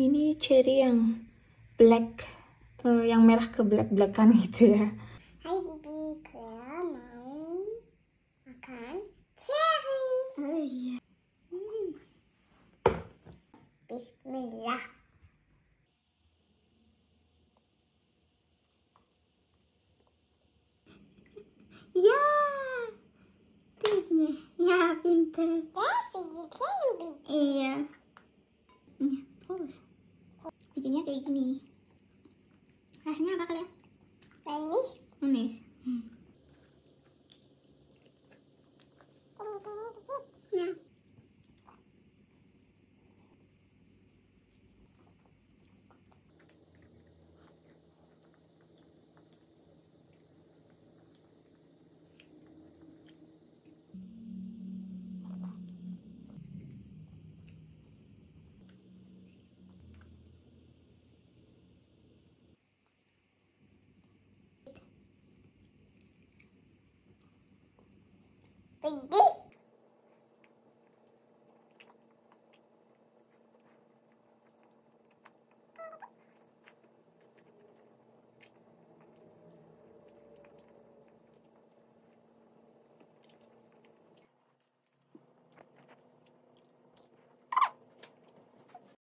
ini cherry yang black eh, yang merah ke black blackan gitu ya. Hai Bibi, Clea mau makan cherry. oh iya. Bismillah. ya. Terusnya. Ya pinter That's vegetarian biji. iya ya terus bijinya kayak gini rasanya apa kalian Manis. manis Ya. Entendi?